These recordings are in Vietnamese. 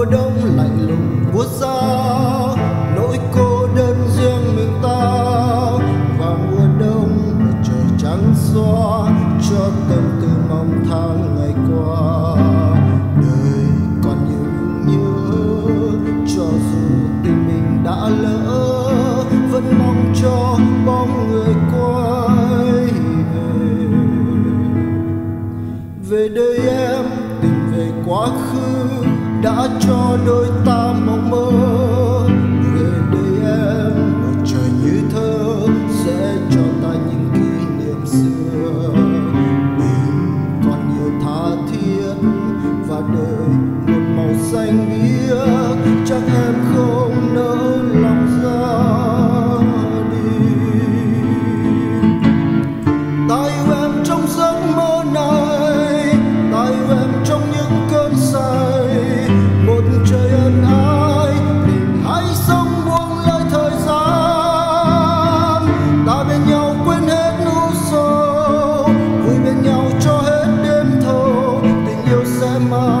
Mùa đông lạnh lùng buốt giá nỗi cô đơn riêng mình ta vào mùa đông trời trắng xóa cho tâm tư mong tháng ngày qua. Đời còn nhiều nhớ, cho dù tình mình đã lỡ, vẫn mong cho bóng người quay về. Về đây em tìm về quá khứ đã cho đôi ta mộng mơ. tomorrow.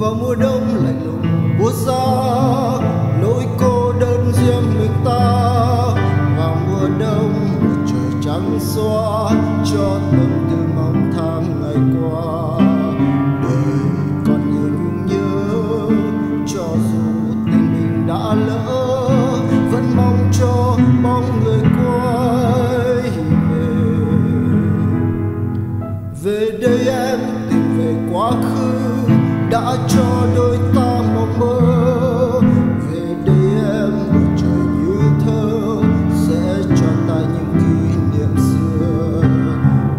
Vào mùa đông lạnh lùng buốt giá nỗi cô đơn riêng mình ta vào mùa đông một trời trắng xóa cho tôi đã cho đôi ta một mơ. Về đây em một trời như thơ, sẽ cho ta những kỷ niệm xưa.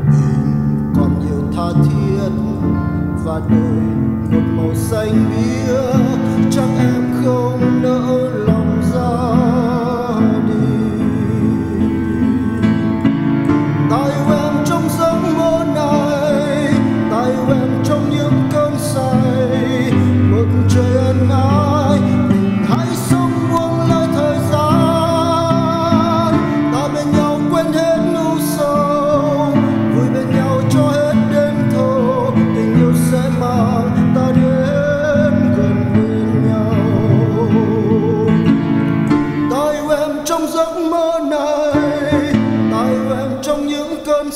Mình còn nhiều tha thiết và đời một màu xanh biếc. Chắc em không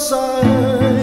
sun.